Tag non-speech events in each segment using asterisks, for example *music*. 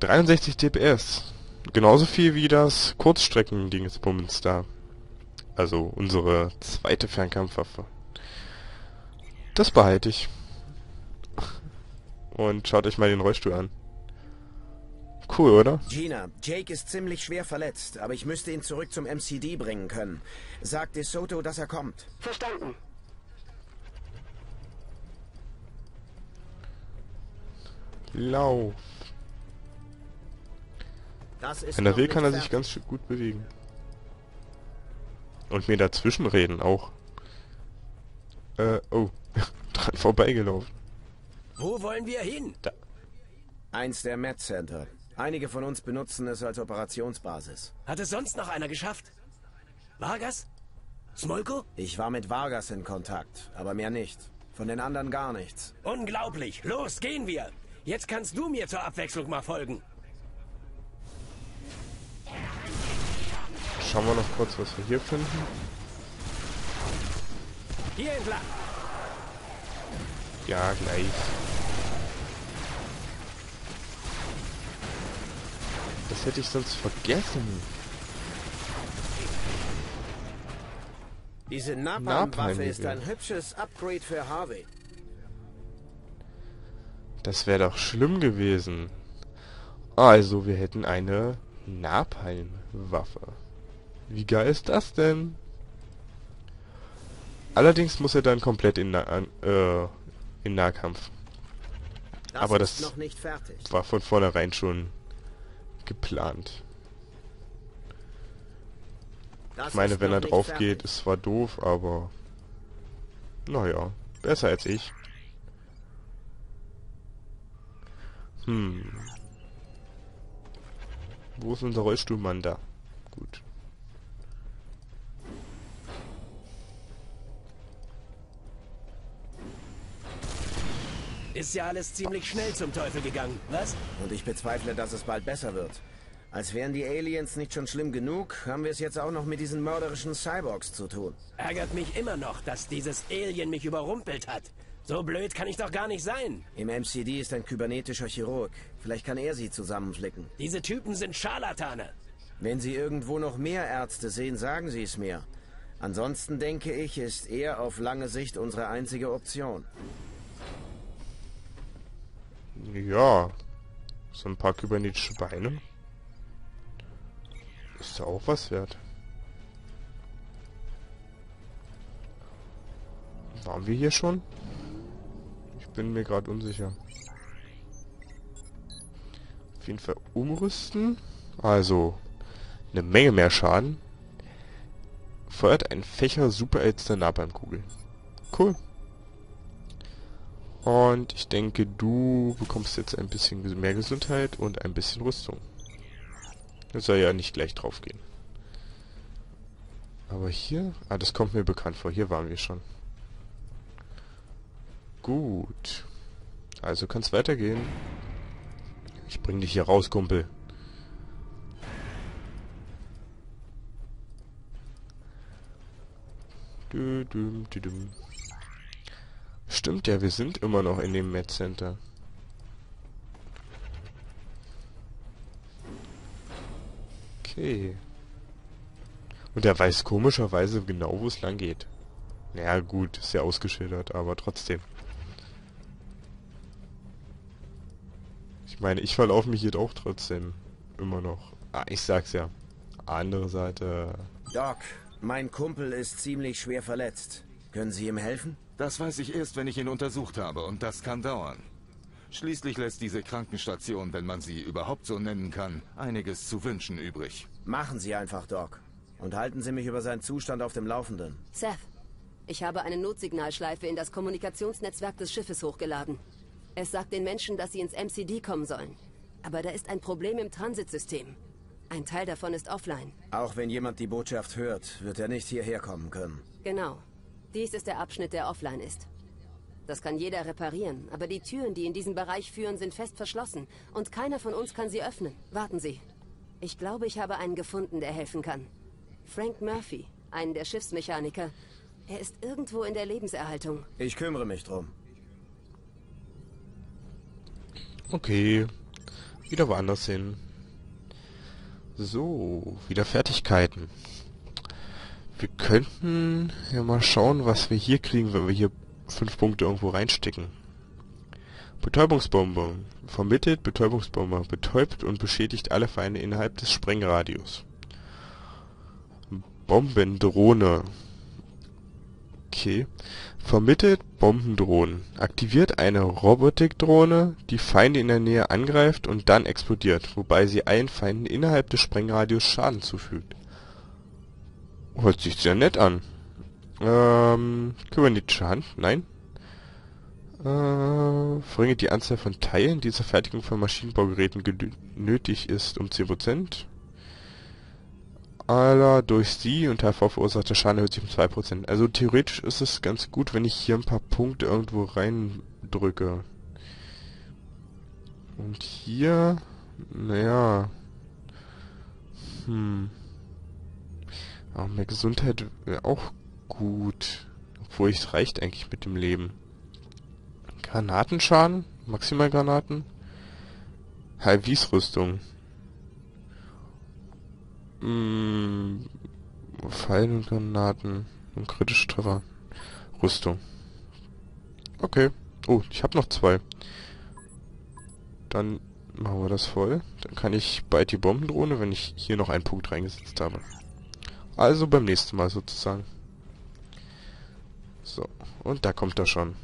63 DPS. Genauso viel wie das Kurzstrecken-Dingsbums da. Also unsere zweite Fernkampfwaffe. Das behalte ich. Und schaut euch mal den Rollstuhl an. Cool, oder? Gina, Jake ist ziemlich schwer verletzt, aber ich müsste ihn zurück zum MCD bringen können. Sagt DeSoto, dass er kommt. Verstanden. Lauf. Das ist Wenn er will, kann er sich fertig. ganz schön gut bewegen. Und mir dazwischen reden auch. Äh, oh. *laughs* Dran vorbeigelaufen. Wo wollen wir hin? Eins der Med Center. Einige von uns benutzen es als Operationsbasis. Hat es sonst noch einer geschafft? Vargas? Smolko? Ich war mit Vargas in Kontakt, aber mehr nicht. Von den anderen gar nichts. Unglaublich. Los, gehen wir. Jetzt kannst du mir zur Abwechslung mal folgen. Schauen wir noch kurz, was wir hier finden. Hier entlang. Ja, gleich. Das hätte ich sonst vergessen. Diese Napalm Napalm-Waffe ist ein hübsches Upgrade für Harvey. Das wäre doch schlimm gewesen. Also, wir hätten eine Napalm-Waffe. Wie geil ist das denn? Allerdings muss er dann komplett in, Na äh, in Nahkampf. Das Aber das-. War von vornherein schon geplant. Das Ich meine, wenn er drauf fertig. geht, ist zwar doof, aber... Naja, besser als ich. Hm. Wo ist unser Rollstuhlmann da? Gut. Ist ja alles ziemlich schnell zum Teufel gegangen. Was? Und ich bezweifle, dass es bald besser wird. Als wären die Aliens nicht schon schlimm genug, haben wir es jetzt auch noch mit diesen mörderischen Cyborgs zu tun. Ärgert mich immer noch, dass dieses Alien mich überrumpelt hat. So blöd kann ich doch gar nicht sein. Im MCD ist ein kybernetischer Chirurg. Vielleicht kann er sie zusammenflicken. Diese Typen sind Scharlatane. Wenn Sie irgendwo noch mehr Ärzte sehen, sagen Sie es mir. Ansonsten denke ich, ist er auf lange Sicht unsere einzige Option. Ja. So ein paar kybernetische Beine. Ist ja auch was wert. Waren wir hier schon? Ich bin mir gerade unsicher. Auf jeden Fall umrüsten. Also, eine Menge mehr Schaden. Feuert ein Fächer super als der Napalmkugel. Cool. Und ich denke, du bekommst jetzt ein bisschen mehr Gesundheit und ein bisschen Rüstung. Das soll ja nicht gleich drauf gehen. Aber hier... Ah, das kommt mir bekannt vor. Hier waren wir schon. Gut. Also kann's weitergehen. Ich bring dich hier raus, Kumpel. Dü, düm, dü, düm. Stimmt ja, wir sind immer noch in dem Med Center. Okay. Und er weiß komischerweise genau, wo es lang geht. Naja, gut, ist ja ausgeschildert, aber trotzdem. Ich meine, ich verlaufe mich hier auch trotzdem immer noch. Ah, ich sag's ja. Andere Seite. Doc, mein Kumpel ist ziemlich schwer verletzt. Können Sie ihm helfen? Das weiß ich erst, wenn ich ihn untersucht habe, und das kann dauern. Schließlich lässt diese Krankenstation, wenn man sie überhaupt so nennen kann, einiges zu wünschen übrig. Machen Sie einfach, Doc. Und halten Sie mich über seinen Zustand auf dem Laufenden. Seth, ich habe eine Notsignalschleife in das Kommunikationsnetzwerk des Schiffes hochgeladen. Es sagt den Menschen, dass sie ins MCD kommen sollen. Aber da ist ein Problem im Transitsystem. Ein Teil davon ist offline. Auch wenn jemand die Botschaft hört, wird er nicht hierher kommen können. Genau. Dies ist der Abschnitt, der offline ist. Das kann jeder reparieren, aber die Türen, die in diesen Bereich führen, sind fest verschlossen und keiner von uns kann sie öffnen. Warten Sie. Ich glaube, ich habe einen gefunden, der helfen kann. Frank Murphy, einen der Schiffsmechaniker. Er ist irgendwo in der Lebenserhaltung. Ich kümmere mich drum. Okay. wieder woanders hin. So, wieder Fertigkeiten. Wir könnten ja mal schauen, was wir hier kriegen, wenn wir hier fünf Punkte irgendwo reinstecken. Betäubungsbombe. Vermittelt Betäubungsbombe. Betäubt und beschädigt alle Feinde innerhalb des Sprengradius. Bombendrohne. Okay. Vermittelt Bombendrohnen. Aktiviert eine Robotikdrohne, die Feinde in der Nähe angreift und dann explodiert, wobei sie allen Feinden innerhalb des Sprengradius Schaden zufügt. Hört sich sehr nett an. Ähm, kybernetische Hand? Nein. Äh, verringert die Anzahl von Teilen, die zur Fertigung von Maschinenbaugeräten nötig ist, um 10%. Aller durch sie und HV verursachter Schaden erhöht sich um 2%. Also theoretisch ist es ganz gut, wenn ich hier ein paar Punkte irgendwo reindrücke. Und hier, naja, hm, aber mehr Gesundheit wäre auch gut. Obwohl es reicht eigentlich mit dem Leben. Granatenschaden? Maximalgranaten? Halbwies-Rüstung. Hm, Pfeil und Granaten und kritische Treffer. Rüstung. Okay. Oh, ich habe noch zwei. Dann machen wir das voll. Dann kann ich bald die Bombendrohne, wenn ich hier noch einen Punkt reingesetzt habe. Also beim nächsten Mal sozusagen. So, und da kommt er schon.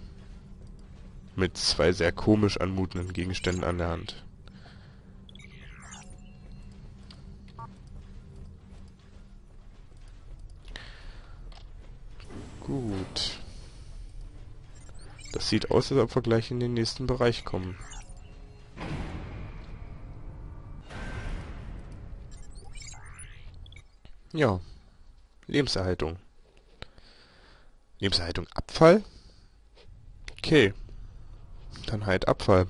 Mit zwei sehr komisch anmutenden Gegenständen an der Hand. Gut. Das sieht aus, als ob wir gleich in den nächsten Bereich kommen. Ja. Lebenserhaltung. Lebenserhaltung Abfall? Okay. Dann halt Abfall.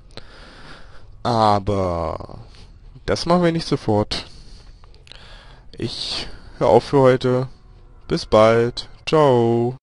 Aber das machen wir nicht sofort. Ich höre auf für heute. Bis bald. Ciao.